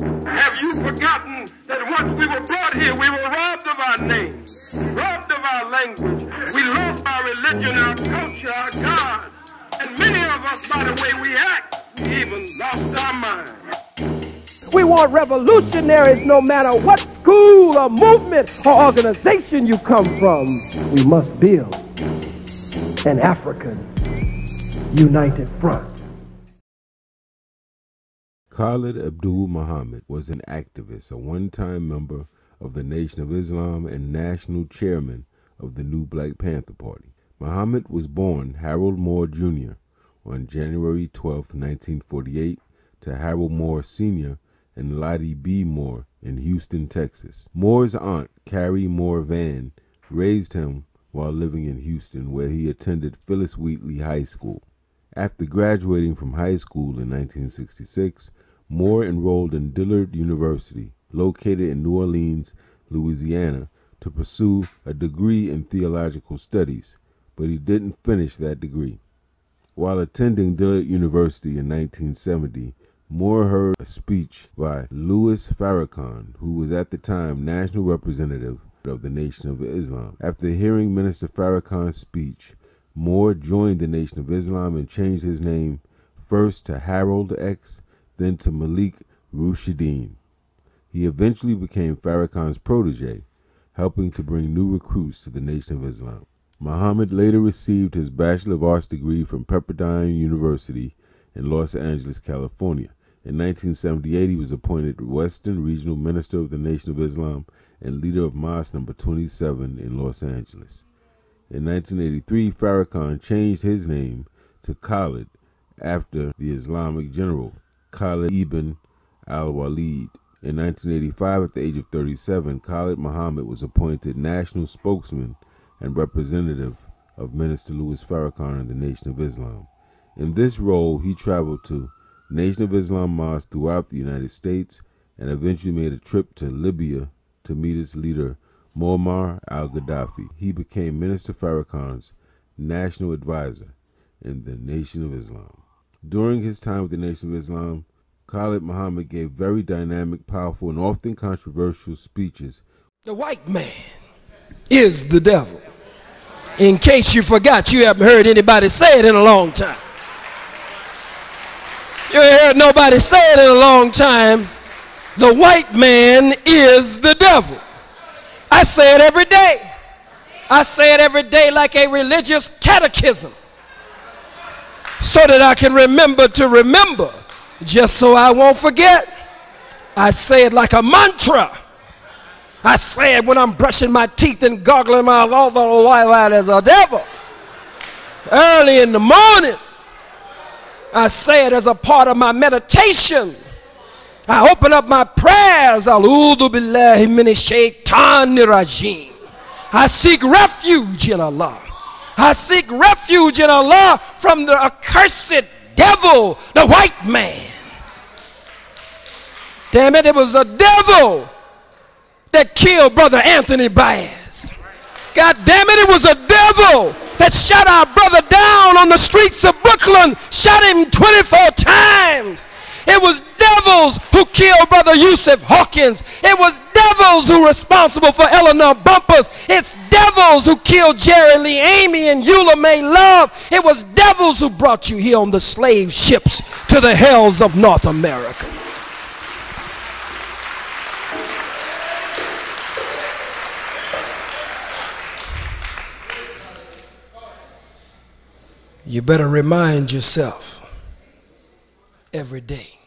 Have you forgotten that once we were brought here, we were robbed of our name, robbed of our language, we lost our religion, our culture, our God, and many of us, by the way we act, we even lost our mind. We want revolutionaries no matter what school or movement or organization you come from. We must build an African united front. Khalid Abdul Muhammad was an activist, a one time member of the Nation of Islam, and national chairman of the New Black Panther Party. Muhammad was born Harold Moore Jr. on January 12, 1948, to Harold Moore Sr. and Lottie B. Moore in Houston, Texas. Moore's aunt, Carrie Moore Van, raised him while living in Houston, where he attended Phillis Wheatley High School. After graduating from high school in 1966, Moore enrolled in Dillard University, located in New Orleans, Louisiana, to pursue a degree in theological studies, but he didn't finish that degree. While attending Dillard University in 1970, Moore heard a speech by Louis Farrakhan, who was at the time national representative of the Nation of Islam. After hearing Minister Farrakhan's speech, Moore joined the Nation of Islam and changed his name first to Harold X then to Malik Rushideen. He eventually became Farrakhan's protege, helping to bring new recruits to the Nation of Islam. Muhammad later received his Bachelor of Arts degree from Pepperdine University in Los Angeles, California. In 1978, he was appointed Western Regional Minister of the Nation of Islam and leader of Mosque number 27 in Los Angeles. In 1983, Farrakhan changed his name to Khalid after the Islamic general Khalid ibn al-Walid. In 1985, at the age of 37, Khalid Muhammad was appointed national spokesman and representative of Minister Louis Farrakhan and the Nation of Islam. In this role, he traveled to Nation of Islam mosques throughout the United States and eventually made a trip to Libya to meet its leader, Muammar al-Gaddafi. He became Minister Farrakhan's national advisor in the Nation of Islam. During his time with the Nation of Islam, Khalid Muhammad gave very dynamic, powerful, and often controversial speeches. The white man is the devil. In case you forgot, you haven't heard anybody say it in a long time. You ain't heard nobody say it in a long time. The white man is the devil. I say it every day. I say it every day like a religious catechism so that I can remember to remember, just so I won't forget. I say it like a mantra. I say it when I'm brushing my teeth and gargling my mouth all the while as a devil. Early in the morning, I say it as a part of my meditation. I open up my prayers. A'udhu billahi minash shaitanir. I seek refuge in Allah. I seek refuge in Allah from the accursed devil, the white man. Damn it, it was a devil that killed Brother Anthony Baez. God damn it, it was a devil that shot our brother down on the streets of Brooklyn, shot him 24 times. It was devils who killed Brother Yusuf Hawkins. It was devils who were responsible for Eleanor Bumpurs. It's devils who killed Jerry Lee Amy and Eula Mae Love. It was devils who brought you here on the slave ships to the hells of North America. You better remind yourself every day.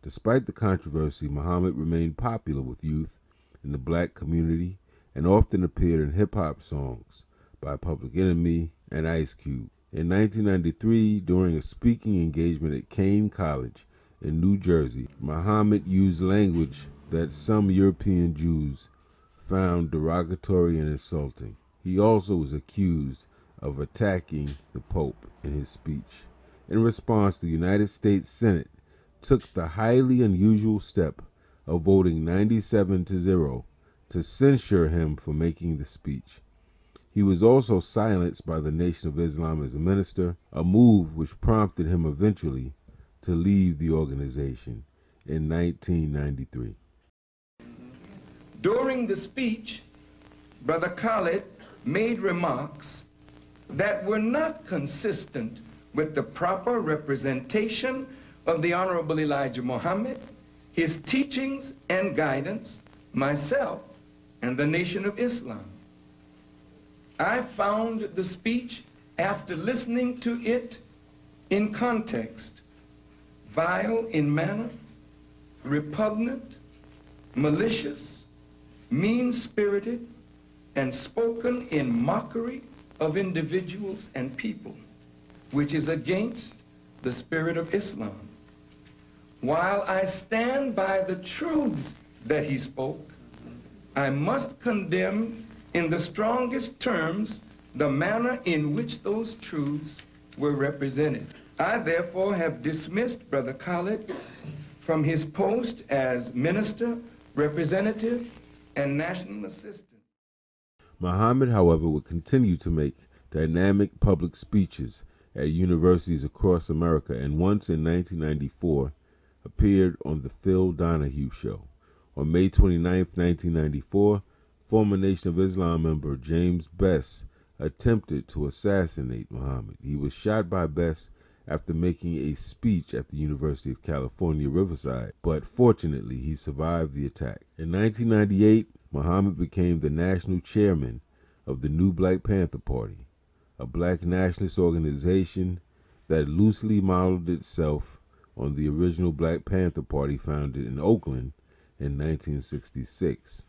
Despite the controversy, Muhammad remained popular with youth in the black community and often appeared in hip hop songs by Public Enemy and Ice Cube. In 1993, during a speaking engagement at Kean College in New Jersey, Muhammad used language that some European Jews found derogatory and insulting. He also was accused of attacking the Pope in his speech. In response, the United States Senate took the highly unusual step of voting 97 to 0 to censure him for making the speech. He was also silenced by the Nation of Islam as a minister, a move which prompted him eventually to leave the organization. in 1993. During the speech, Brother Khalid made remarks that were not consistent with the proper representation of the Honorable Elijah Muhammad, his teachings and guidance, myself, and the Nation of Islam. I found the speech, after listening to it in context, vile in manner, repugnant, malicious, mean-spirited, and spoken in mockery of individuals and people, which is against the spirit of Islam. While I stand by the truths that he spoke, I must condemn in the strongest terms the manner in which those truths were represented. I therefore have dismissed Brother Khalid from his post as minister, representative, and national assistant. Muhammad, however, would continue to make dynamic public speeches at universities across America and once in 1994 appeared on The Phil Donahue Show. On May 29, 1994, former Nation of Islam member James Best attempted to assassinate Muhammad. He was shot by Best after making a speech at the University of California, Riverside, but fortunately he survived the attack. In 1998, Muhammad became the national chairman of the New Black Panther Party, a black nationalist organization that loosely modeled itself on the original Black Panther Party founded in Oakland in 1966.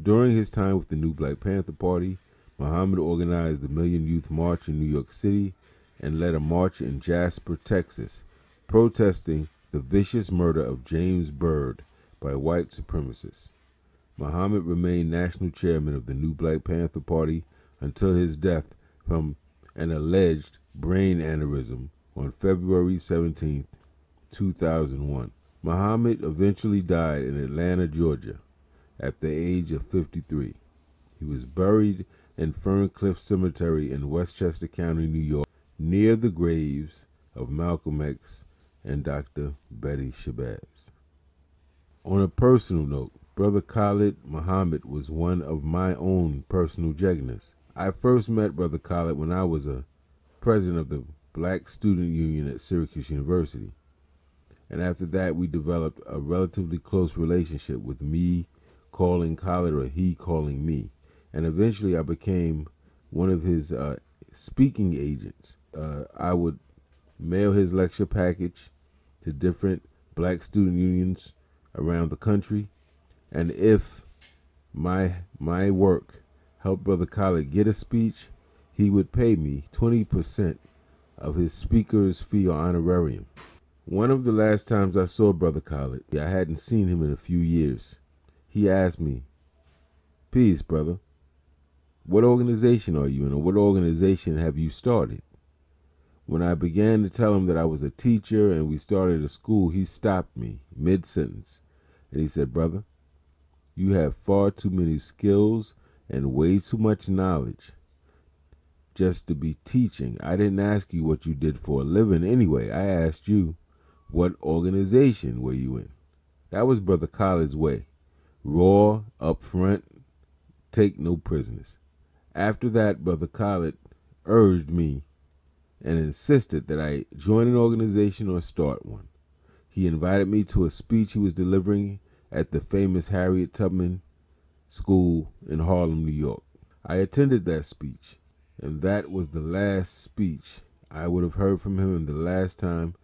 During his time with the New Black Panther Party, Muhammad organized the Million Youth March in New York City and led a march in Jasper, Texas, protesting the vicious murder of James Byrd by white supremacists. Muhammad remained national chairman of the New Black Panther Party until his death from an alleged brain aneurysm on February 17, 2001. Muhammad eventually died in Atlanta, Georgia, at the age of 53. He was buried in Ferncliff Cemetery in Westchester County, New York, near the graves of Malcolm X and Dr. Betty Shabazz. On a personal note, Brother Khalid Muhammad was one of my own personal jegnas. I first met Brother Khalid when I was a president of the Black Student Union at Syracuse University. And after that, we developed a relatively close relationship with me calling Khalid or he calling me. And eventually, I became one of his uh, speaking agents. Uh, I would mail his lecture package to different black student unions around the country and if my my work helped Brother Khalid get a speech, he would pay me 20% of his speaker's fee or honorarium. One of the last times I saw Brother Khalid, I hadn't seen him in a few years. He asked me, Peace, brother. What organization are you in, or what organization have you started? When I began to tell him that I was a teacher and we started a school, he stopped me mid sentence and he said, Brother, you have far too many skills and way too much knowledge just to be teaching. I didn't ask you what you did for a living anyway. I asked you what organization were you in. That was Brother Khalid's way. Raw, upfront, take no prisoners. After that, Brother Khalid urged me and insisted that I join an organization or start one. He invited me to a speech he was delivering at the famous Harriet Tubman School in Harlem, New York. I attended that speech, and that was the last speech I would have heard from him and the last time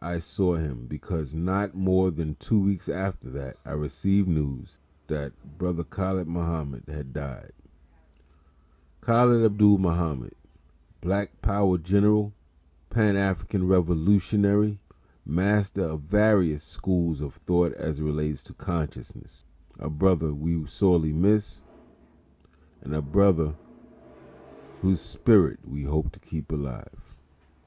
I saw him because not more than two weeks after that I received news that Brother Khalid Muhammad had died. Khalid Abdul Muhammad, Black Power General, Pan African Revolutionary, master of various schools of thought as relates to consciousness. A brother we sorely miss, and a brother whose spirit we hope to keep alive.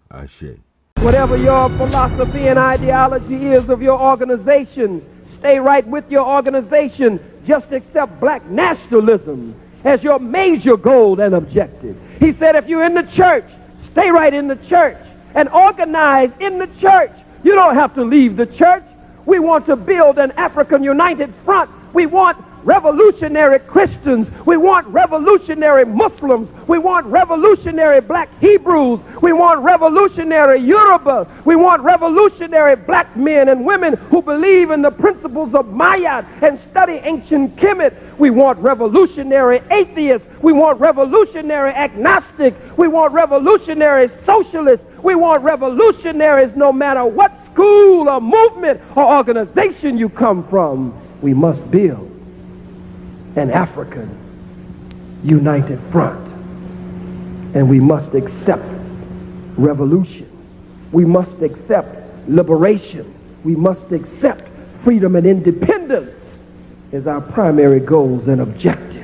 Ashe. Whatever your philosophy and ideology is of your organization, stay right with your organization. Just accept black nationalism as your major goal and objective. He said, if you're in the church, stay right in the church and organize in the church. You don't have to leave the church. We want to build an African united front. We want revolutionary Christians. We want revolutionary Muslims. We want revolutionary black Hebrews. We want revolutionary Yoruba. We want revolutionary black men and women who believe in the principles of Ma'at and study ancient Kemet. We want revolutionary atheists. We want revolutionary agnostics. We want revolutionary socialists. We want revolutionaries no matter what school or movement or organization you come from. We must build an African united front. And we must accept revolution. We must accept liberation. We must accept freedom and independence as our primary goals and objectives.